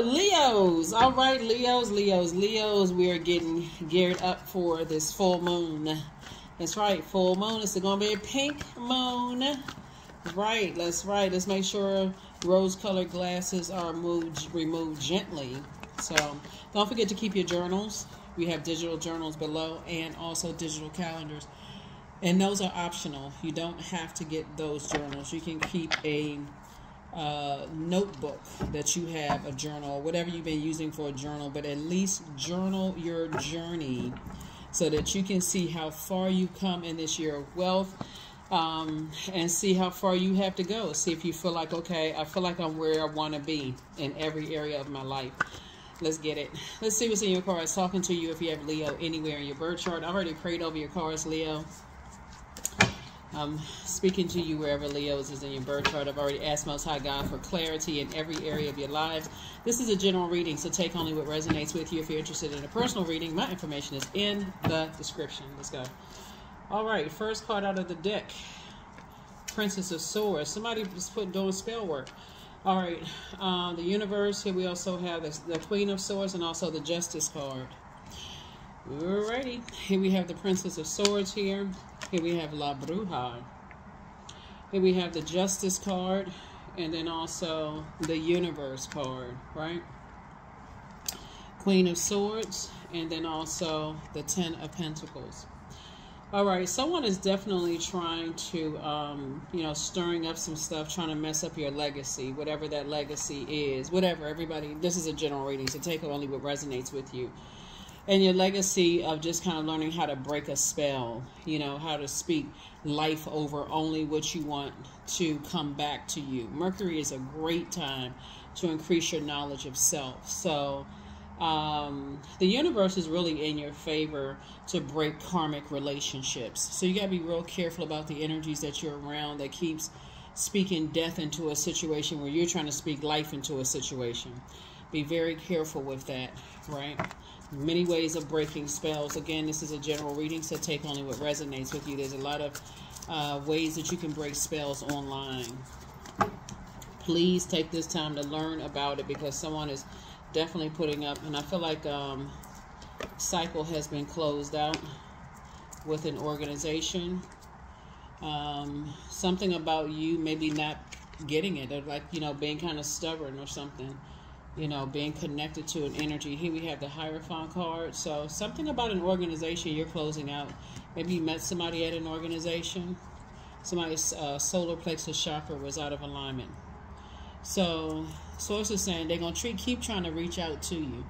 Leos. All right, Leos, Leos, Leos. We are getting geared up for this full moon. That's right, full moon. It's going to be a pink moon. Right, that's right. Let's make sure rose colored glasses are moved, removed gently. So, don't forget to keep your journals. We have digital journals below and also digital calendars. And those are optional. You don't have to get those journals. You can keep a uh, notebook that you have, a journal, whatever you've been using for a journal, but at least journal your journey so that you can see how far you come in this year of wealth um, and see how far you have to go. See if you feel like, okay, I feel like I'm where I want to be in every area of my life. Let's get it. Let's see what's in your cards. Talking to you if you have Leo anywhere in your birth chart. I've already prayed over your cards, Leo. Speaking to you wherever Leo's is in your birth chart. I've already asked Most High God for clarity in every area of your lives. This is a general reading, so take only what resonates with you. If you're interested in a personal reading, my information is in the description. Let's go. All right, first card out of the deck Princess of Swords. Somebody just put doing spell work. All right, uh, the universe. Here we also have the, the Queen of Swords and also the Justice card. Alrighty, here we have the Princess of Swords here. Here we have La Bruja. Here we have the Justice card and then also the Universe card, right? Queen of Swords and then also the Ten of Pentacles. All right, someone is definitely trying to, um, you know, stirring up some stuff, trying to mess up your legacy, whatever that legacy is, whatever. Everybody, this is a general reading, so take only what resonates with you and your legacy of just kind of learning how to break a spell, you know, how to speak life over only what you want to come back to you. Mercury is a great time to increase your knowledge of self. So, um, the universe is really in your favor to break karmic relationships. So, you got to be real careful about the energies that you're around that keeps speaking death into a situation where you're trying to speak life into a situation. Be very careful with that, right? Many ways of breaking spells. Again, this is a general reading, so take only what resonates with you. There's a lot of uh, ways that you can break spells online. Please take this time to learn about it because someone is definitely putting up, and I feel like um, cycle has been closed out with an organization. Um, something about you maybe not getting it, or like, you know, being kind of stubborn or something you know, being connected to an energy. Here we have the Hierophant card. So something about an organization you're closing out. Maybe you met somebody at an organization. Somebody's uh, solar plexus chakra was out of alignment. So source is saying they're gonna keep trying to reach out to you.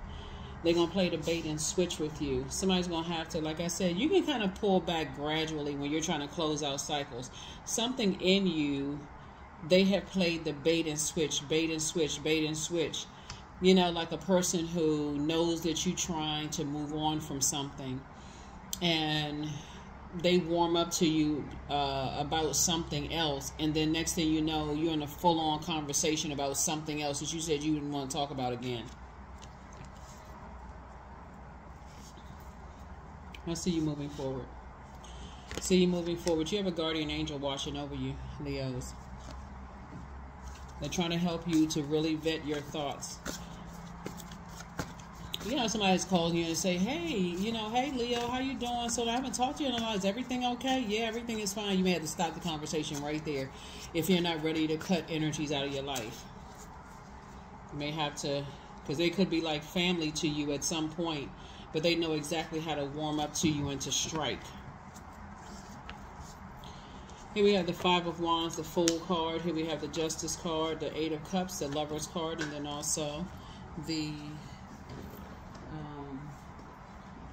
They're gonna play the bait and switch with you. Somebody's gonna have to, like I said, you can kind of pull back gradually when you're trying to close out cycles. Something in you, they have played the bait and switch, bait and switch, bait and switch you know, like a person who knows that you're trying to move on from something and they warm up to you uh, about something else, and then next thing you know, you're in a full on conversation about something else that you said you didn't want to talk about again. I see you moving forward. See you moving forward. You have a guardian angel watching over you, Leos. They're trying to help you to really vet your thoughts you know, somebody's calling you and say, "Hey, you know, hey Leo, how you doing? So I haven't talked to you in a while. Is everything okay? Yeah, everything is fine. You may have to stop the conversation right there if you're not ready to cut energies out of your life. You may have to, because they could be like family to you at some point, but they know exactly how to warm up to you and to strike. Here we have the Five of Wands, the Fool card. Here we have the Justice card, the Eight of Cups, the Lovers card, and then also the Um,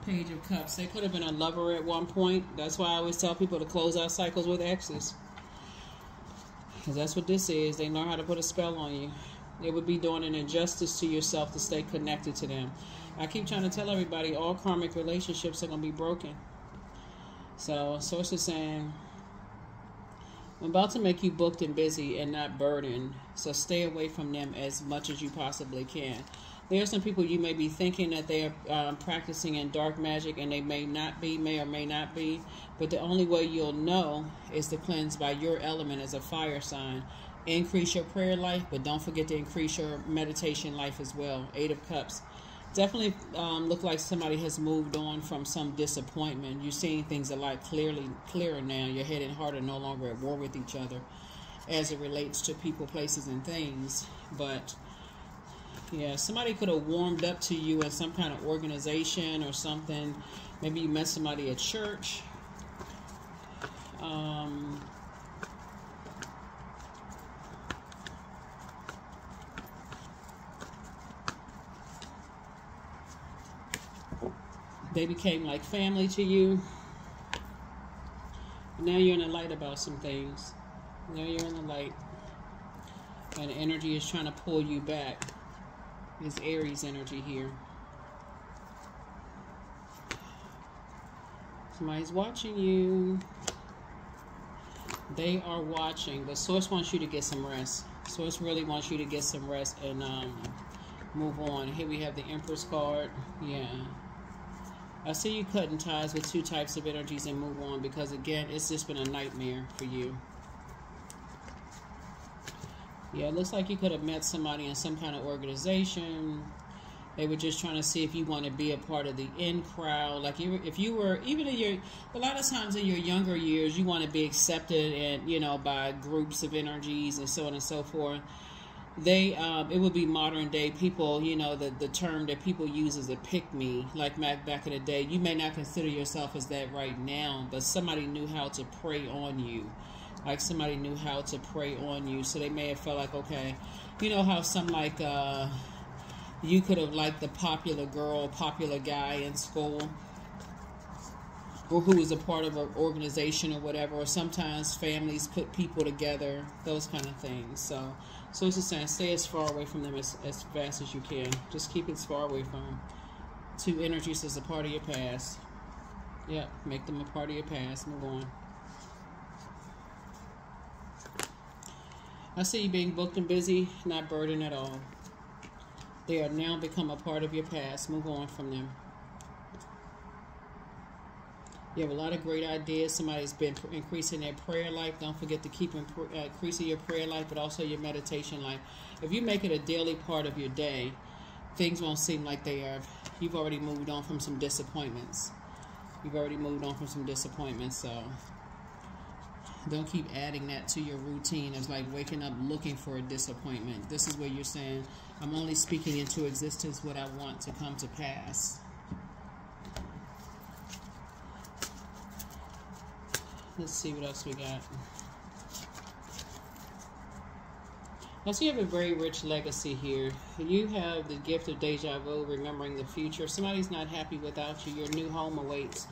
Page of Cups. They could have been a lover at one point. That's why I always tell people to close out cycles with exes. Because that's what this is. They know how to put a spell on you. It would be doing an injustice to yourself to stay connected to them. I keep trying to tell everybody all karmic relationships are going to be broken. So, source is saying, I'm about to make you booked and busy and not burdened. So, stay away from them as much as you possibly can. There are some people you may be thinking that they are um, practicing in dark magic and they may not be, may or may not be. But the only way you'll know is to cleanse by your element as a fire sign increase your prayer life, but don't forget to increase your meditation life as well. Eight of Cups. Definitely um, look like somebody has moved on from some disappointment. You're seeing things a lot clearly clearer now. Your head and heart are no longer at war with each other as it relates to people, places, and things. But yeah, somebody could have warmed up to you in some kind of organization or something. Maybe you met somebody at church. Um, they became like family to you. Now you're in the light about some things. Now you're in the light. And energy is trying to pull you back. It's Aries energy here. Somebody's watching you. They are watching. But Source wants you to get some rest. Source really wants you to get some rest and um, move on. Here we have the Empress card. Yeah. I see you cutting ties with two types of energies and move on because, again, it's just been a nightmare for you. Yeah, it looks like you could have met somebody in some kind of organization. They were just trying to see if you want to be a part of the in crowd. Like you, if you were even in your, a lot of times in your younger years, you want to be accepted and you know by groups of energies and so on and so forth. They, um, it would be modern day people. You know, the the term that people use is a pick me. Like back back in the day, you may not consider yourself as that right now, but somebody knew how to prey on you like somebody knew how to prey on you so they may have felt like okay you know how some like uh you could have liked the popular girl popular guy in school or who was a part of an organization or whatever or sometimes families put people together those kind of things. So so it's just saying stay as far away from them as, as fast as you can. Just keep it as far away from them. Two energies as a part of your past. Yep make them a part of your past. Move on I see you being booked and busy, not burdened at all. They are now become a part of your past. Move on from them. You have a lot of great ideas. Somebody's been increasing their prayer life. Don't forget to keep uh, increasing your prayer life, but also your meditation life. If you make it a daily part of your day, things won't seem like they are. You've already moved on from some disappointments. You've already moved on from some disappointments, so don't keep adding that to your routine It's like waking up looking for a disappointment. This is where you're saying, I'm only speaking into existence what I want to come to pass. Let's see what else we got. See you have a very rich legacy here. You have the gift of deja vu, remembering the future. Somebody's not happy without you. Your new home awaits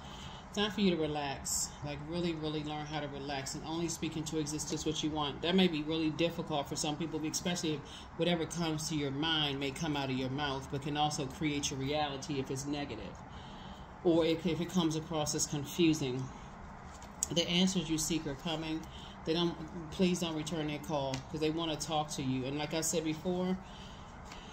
time for you to relax. Like really, really learn how to relax and only speak into existence what you want. That may be really difficult for some people, especially if whatever comes to your mind may come out of your mouth, but can also create your reality if it's negative. Or if, if it comes across as confusing. The answers you seek are coming. They don't please don't return their call because they want to talk to you. And like I said before,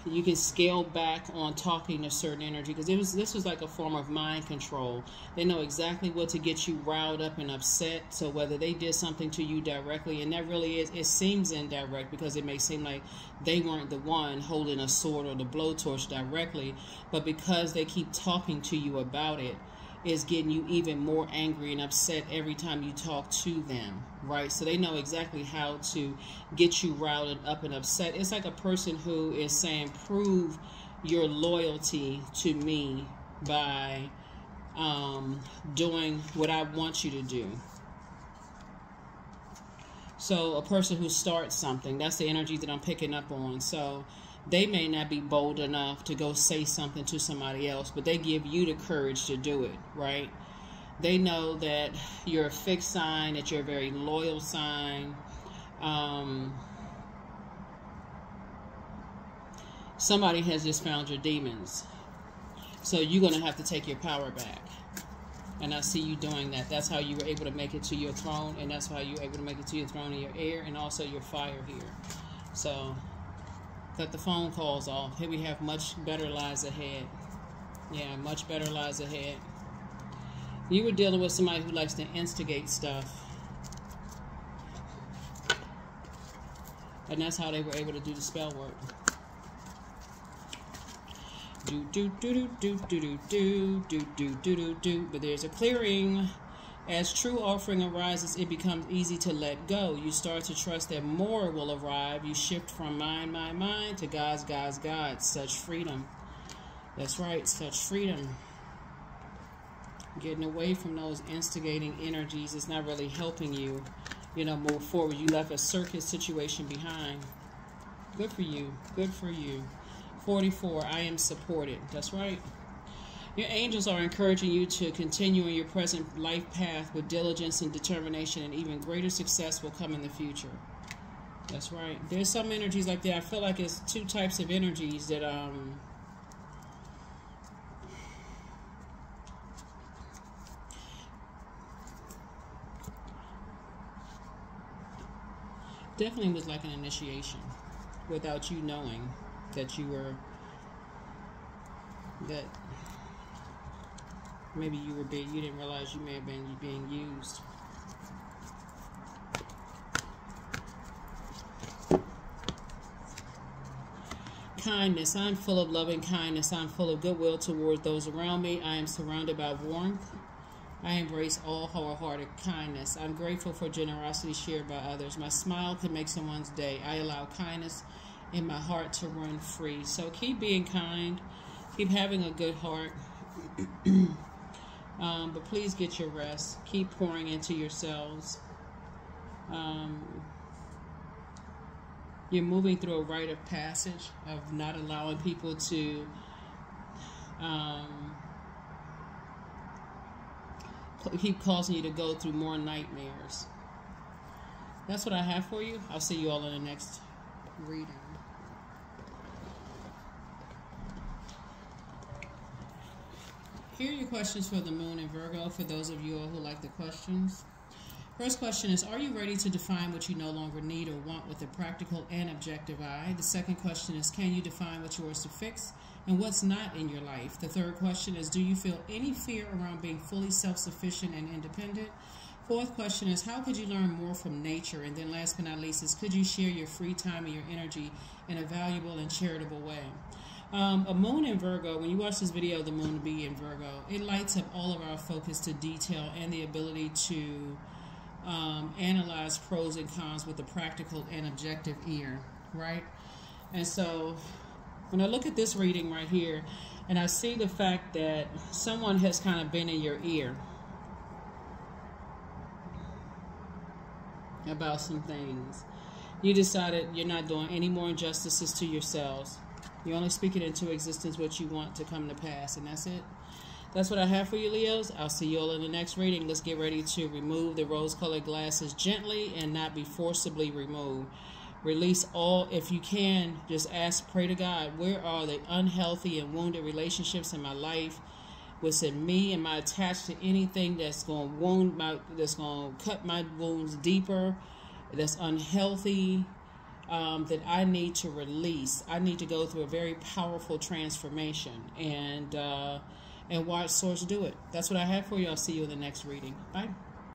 you can scale back on talking to certain energy because it was this was like a form of mind control. They know exactly what to get you riled up and upset so whether they did something to you directly and that really is it seems indirect because it may seem like they weren't the one holding a sword or the blowtorch directly but because they keep talking to you about it is getting you even more angry and upset every time you talk to them, right? So they know exactly how to get you riled up and upset. It's like a person who is saying, prove your loyalty to me by um, doing what I want you to do. So a person who starts something, that's the energy that I'm picking up on. So they may not be bold enough to go say something to somebody else, but they give you the courage to do it, right? They know that you're a fixed sign, that you're a very loyal sign. Um, somebody has just found your demons. So you're going to have to take your power back. And I see you doing that. That's how you were able to make it to your throne, and that's how you were able to make it to your throne in your air, and also your fire here. So cut the phone calls off. Here we have much better lies ahead. Yeah, much better lies ahead. You were dealing with somebody who likes to instigate stuff. And that's how they were able to do the spell work. Do do do do do do do do do do do do. But there's a clearing. As true offering arises, it becomes easy to let go. You start to trust that more will arrive. You shift from mind, mind, mind to God's, God's, God. Such freedom. That's right, such freedom. Getting away from those instigating energies is not really helping you, you know, move forward. You left a circus situation behind. Good for you. Good for you. 44, I am supported. That's right. Your angels are encouraging you to continue in your present life path with diligence and determination, and even greater success will come in the future. That's right. There's some energies like that. I feel like it's two types of energies that um definitely was like an initiation without you knowing that you were that maybe you were being you didn't realize you may have been being used kindness i'm full of loving kindness i'm full of goodwill towards those around me i am surrounded by warmth I embrace all wholehearted kindness. I'm grateful for generosity shared by others. My smile can make someone's day. I allow kindness in my heart to run free. So keep being kind, keep having a good heart. um, but please get your rest. Keep pouring into yourselves. Um, you're moving through a rite of passage of not allowing people to um, keep causing you to go through more nightmares. That's what I have for you. I'll see you all in the next reading. Here are your questions for the moon and Virgo for those of you all who like the questions. First question is Are you ready to define what you no longer need or want with a practical and objective eye? The second question is Can you define what's yours to fix and what's not in your life? The third question is Do you feel any fear around being fully self sufficient and independent? Fourth question is How could you learn more from nature? And then last but not least is Could you share your free time and your energy in a valuable and charitable way? Um, a moon in Virgo, when you watch this video, the moon be in Virgo, it lights up all of our focus to detail and the ability to um, analyze pros and cons with a practical and objective ear, right? And so when I look at this reading right here, and I see the fact that someone has kind of been in your ear about some things, you decided you're not doing any more injustices to yourselves you're only speaking into existence what you want to come to pass, and that's it. That's what I have for you, Leos. I'll see you all in the next reading. Let's get ready to remove the rose colored glasses gently and not be forcibly removed. Release all, if you can, just ask, pray to God, where are the unhealthy and wounded relationships in my life? What's in me? Am I attached to anything that's going to wound my, that's going to cut my wounds deeper, that's unhealthy? Um, that I need to release. I need to go through a very powerful transformation and uh, and watch Source do it. That's what I have for you. I'll see you in the next reading. Bye.